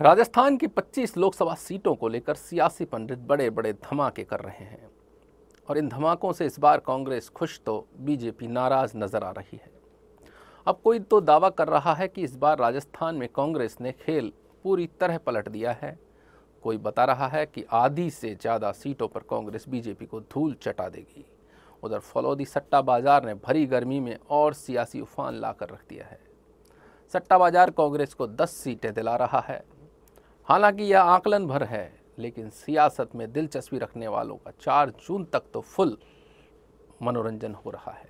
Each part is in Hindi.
राजस्थान की 25 लोकसभा सीटों को लेकर सियासी पंडित बड़े बड़े धमाके कर रहे हैं। और इन धमाकों से इस बार कांग्रेस खुश तो बीजेपी नाराज़ नज़र आ रही है। अब कोई तो दावा कर रहा है कि इस बार राजस्थान में कांग्रेस ने खेल पूरी तरह पलट दिया है। कोई बता रहा है कि आधी से ज़्यादा सीटों पर कांग्रेस बीजेपी को धूल चटा देगी। उधर फलौदी सट्टा बाज़ार ने भरी गर्मी में और सियासी उफान ला कर रख दिया है। सट्टा बाज़ार कांग्रेस को 10 सीटें दिला रहा है। हालाँकि यह आकलन भर है, लेकिन सियासत में दिलचस्पी रखने वालों का चार जून तक तो फुल मनोरंजन हो रहा है।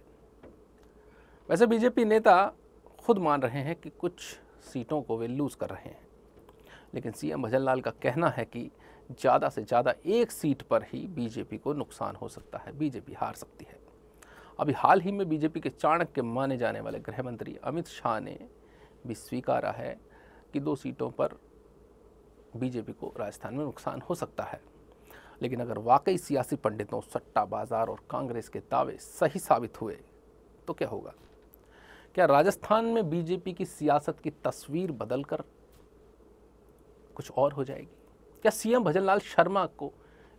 वैसे बीजेपी नेता खुद मान रहे हैं कि कुछ सीटों को वे लूज कर रहे हैं, लेकिन सीएम भजन लाल का कहना है कि ज़्यादा से ज़्यादा एक सीट पर ही बीजेपी को नुकसान हो सकता है, बीजेपी हार सकती है। अभी हाल ही में बीजेपी के चाणक्य माने जाने वाले गृह मंत्री अमित शाह ने भी स्वीकारा है कि दो सीटों पर बीजेपी को राजस्थान में नुकसान हो सकता है। लेकिन अगर वाकई सियासी पंडितों सट्टा बाज़ार और कांग्रेस के दावे सही साबित हुए तो क्या होगा? क्या राजस्थान में बीजेपी की सियासत की तस्वीर बदलकर कुछ और हो जाएगी? क्या सीएम भजनलाल शर्मा को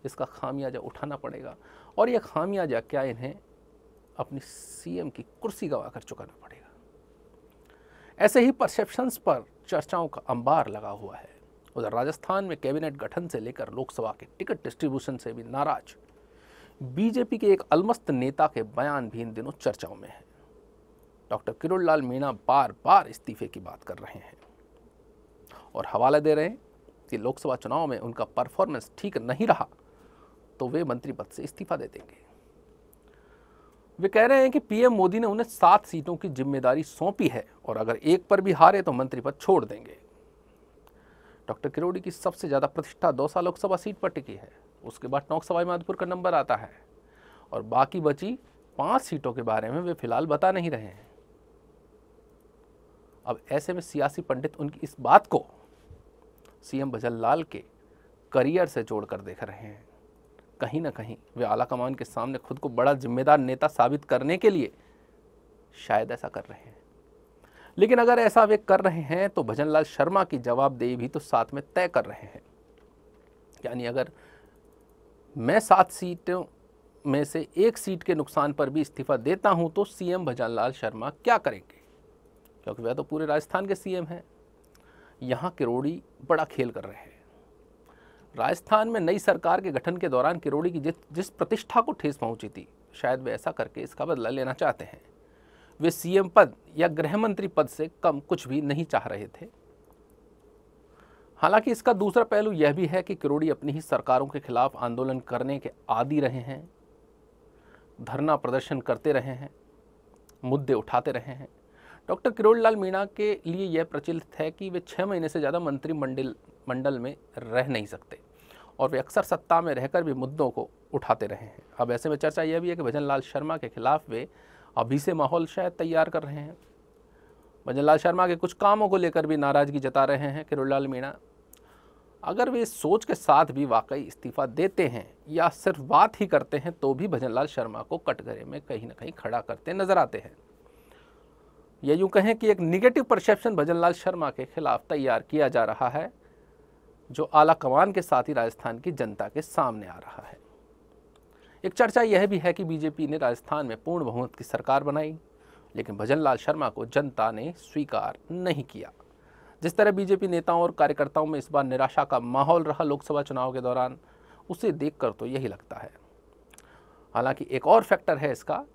इसका खामियाजा उठाना पड़ेगा? और यह खामियाजा क्या इन्हें अपनी सीएम की कुर्सी गवा कर चुकाना पड़ेगा? ऐसे ही परसेप्शंस पर चर्चाओं का अंबार लगा हुआ है। उधर राजस्थान में कैबिनेट गठन से लेकर लोकसभा के टिकट डिस्ट्रीब्यूशन से भी नाराज़। बीजेपी के एक अलमस्त नेता के बयान भी इन दिनों चर्चाओं में है। डॉक्टर किरोड़ लाल मीणा बार बार इस्तीफे की बात कर रहे हैं। और हवाला दे रहे हैं कि लोकसभा चुनाव में उनका परफॉर्मेंस ठीक नहीं रहा तो वे मंत्री पद से इस्तीफा दे देंगे। वे कह रहे हैं कि पीएम मोदी ने उन्हें सात सीटों की ज़िम्मेदारी सौंपी है और अगर एक पर भी हारे तो मंत्री पद छोड़ देंगे। डॉक्टर किरोड़ी की सबसे ज़्यादा प्रतिष्ठा दौसा लोकसभा सीट पर टिकी है। उसके बाद टोंक सवाई माधोपुर का नंबर आता है। और बाकी बची पाँच सीटों के बारे में वे फ़िलहाल बता नहीं रहे हैं। अब ऐसे में सियासी पंडित उनकी इस बात को सीएम भजन लाल के करियर से जोड़कर देख रहे हैं। कहीं ना कहीं वे आला कमान के सामने खुद को बड़ा जिम्मेदार नेता साबित करने के लिए शायद ऐसा कर रहे हैं। लेकिन अगर ऐसा वे कर रहे हैं तो भजनलाल शर्मा की जवाबदेही भी तो साथ में तय कर रहे हैं। यानी अगर मैं सात सीटों में से एक सीट के नुकसान पर भी इस्तीफा देता हूँ तो सीएम भजनलाल शर्मा क्या करेंगे? क्योंकि वह तो पूरे राजस्थान के सीएम हैं। यहाँ किरोड़ी बड़ा खेल कर रहे हैं। राजस्थान में नई सरकार के गठन के दौरान किरोड़ी की जिस जिस प्रतिष्ठा को ठेस पहुँची थी, शायद वे ऐसा करके इसका बदला लेना चाहते हैं। वे सीएम पद या गृह मंत्री पद से कम कुछ भी नहीं चाह रहे थे। हालाँकि इसका दूसरा पहलू यह भी है कि किरोड़ी अपनी ही सरकारों के खिलाफ आंदोलन करने के आदि रहे हैं, धरना प्रदर्शन करते रहे हैं, मुद्दे उठाते रहे हैं। डॉक्टर किरोड़ लाल मीणा के लिए यह प्रचलित है कि वे छः महीने से ज़्यादा मंत्रिमंडल, मंडल में रह नहीं सकते और वे अक्सर सत्ता में रहकर भी मुद्दों को उठाते रहे हैं। अब ऐसे में चर्चा यह भी है कि भजन लाल शर्मा के खिलाफ वे अभी से माहौल शायद तैयार कर रहे हैं। भजन लाल शर्मा के कुछ कामों को लेकर भी नाराज़गी जता रहे हैं किरोड़ लाल मीणा। अगर वे इस सोच के साथ भी वाकई इस्तीफा देते हैं या सिर्फ़ बात ही करते हैं तो भी भजनलाल शर्मा को कटघरे में कहीं ना कहीं खड़ा करते नज़र आते हैं। या यूँ कहें कि एक निगेटिव परसेप्शन भजनलाल शर्मा के खिलाफ तैयार किया जा रहा है, जो आला कमान के साथ ही राजस्थान की जनता के सामने आ रहा है। एक चर्चा यह भी है कि बीजेपी ने राजस्थान में पूर्ण बहुमत की सरकार बनाई, लेकिन भजनलाल शर्मा को जनता ने स्वीकार नहीं किया। जिस तरह बीजेपी नेताओं और कार्यकर्ताओं में इस बार निराशा का माहौल रहा लोकसभा चुनाव के दौरान, उसे देखकर तो यही लगता है। हालाँकि एक और फैक्टर है इसका,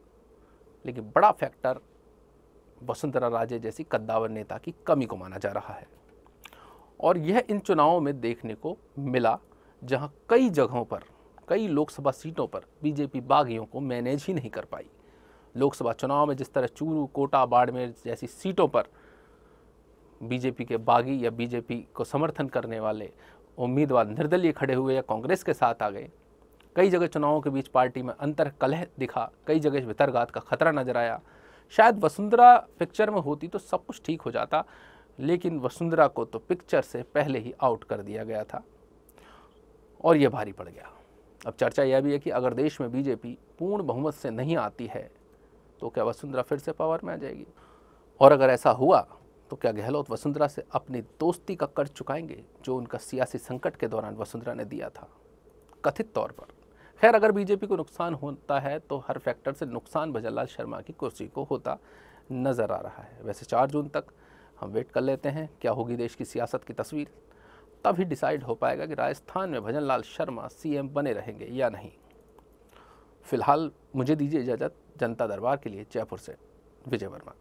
लेकिन बड़ा फैक्टर वसुंधरा राजे जैसी कद्दावर नेता की कमी को माना जा रहा है। और यह इन चुनावों में देखने को मिला, जहाँ कई जगहों पर कई लोकसभा सीटों पर बीजेपी बागियों को मैनेज ही नहीं कर पाई। लोकसभा चुनाव में जिस तरह चूरू, कोटा, बाड़मेर जैसी सीटों पर बीजेपी के बागी या बीजेपी को समर्थन करने वाले उम्मीदवार निर्दलीय खड़े हुए या कांग्रेस के साथ आ गए। कई जगह चुनावों के बीच पार्टी में अंतर कलह दिखा, कई जगह वितरघात का खतरा नज़र आया। शायद वसुंधरा पिक्चर में होती तो सब कुछ ठीक हो जाता, लेकिन वसुंधरा को तो पिक्चर से पहले ही आउट कर दिया गया था। और यह भारी पड़ गया। अब चर्चा यह भी है कि अगर देश में बीजेपी पूर्ण बहुमत से नहीं आती है तो क्या वसुंधरा फिर से पावर में आ जाएगी? और अगर ऐसा हुआ तो क्या गहलोत वसुंधरा से अपनी दोस्ती का कर्ज चुकाएँगे, जो उनका सियासी संकट के दौरान वसुंधरा ने दिया था? कथित तौर पर। खैर, अगर बीजेपी को नुकसान होता है तो हर फैक्टर से नुकसान भजनलाल शर्मा की कुर्सी को होता नज़र आ रहा है। वैसे चार जून तक हम वेट कर लेते हैं, क्या होगी देश की सियासत की तस्वीर? तभी डिसाइड हो पाएगा कि राजस्थान में भजन लाल शर्मा सीएम बने रहेंगे या नहीं। फ़िलहाल मुझे दीजिए इजाज़त जनता दरबार के लिए जयपुर से, विजय वर्मा।